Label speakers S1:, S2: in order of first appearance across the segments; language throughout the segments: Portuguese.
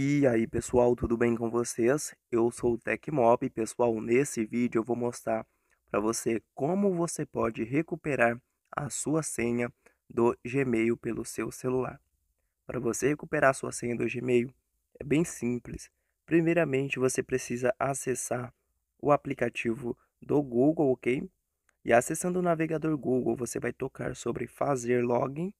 S1: E aí pessoal, tudo bem com vocês? Eu sou o Tecmob, pessoal, nesse vídeo eu vou mostrar para você como você pode recuperar a sua senha do Gmail pelo seu celular. Para você recuperar a sua senha do Gmail é bem simples. Primeiramente você precisa acessar o aplicativo do Google, ok? E acessando o navegador Google você vai tocar sobre fazer login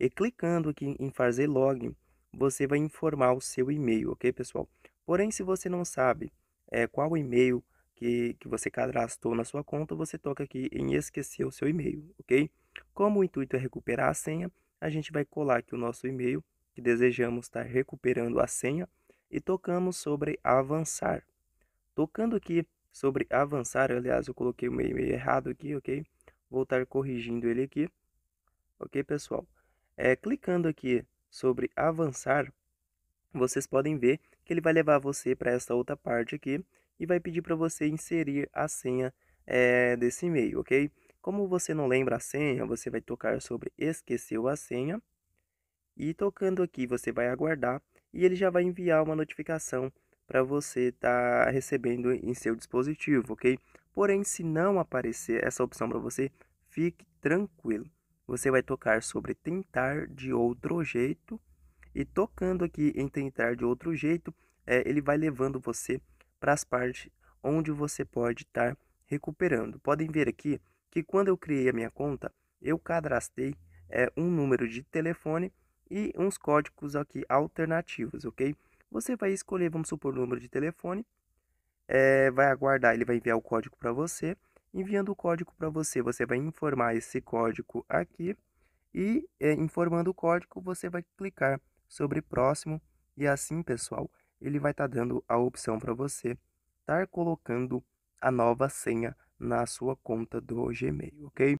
S1: e clicando aqui em fazer login você vai informar o seu e-mail, ok, pessoal? Porém, se você não sabe é, qual e-mail que, que você cadastrou na sua conta, você toca aqui em esquecer o seu e-mail, ok? Como o intuito é recuperar a senha, a gente vai colar aqui o nosso e-mail, que desejamos estar recuperando a senha, e tocamos sobre avançar. Tocando aqui sobre avançar, aliás, eu coloquei o meu e-mail errado aqui, ok? Vou estar corrigindo ele aqui, ok, pessoal? É, clicando aqui sobre avançar, vocês podem ver que ele vai levar você para essa outra parte aqui e vai pedir para você inserir a senha é, desse e-mail, ok? Como você não lembra a senha, você vai tocar sobre esqueceu a senha e tocando aqui você vai aguardar e ele já vai enviar uma notificação para você estar tá recebendo em seu dispositivo, ok? Porém, se não aparecer essa opção para você, fique tranquilo você vai tocar sobre tentar de outro jeito. E tocando aqui em tentar de outro jeito, é, ele vai levando você para as partes onde você pode estar recuperando. Podem ver aqui que quando eu criei a minha conta, eu cadastrei é, um número de telefone e uns códigos aqui alternativos, ok? Você vai escolher, vamos supor, o número de telefone, é, vai aguardar, ele vai enviar o código para você enviando o código para você. Você vai informar esse código aqui e é, informando o código você vai clicar sobre próximo e assim, pessoal, ele vai estar tá dando a opção para você estar colocando a nova senha na sua conta do Gmail, ok?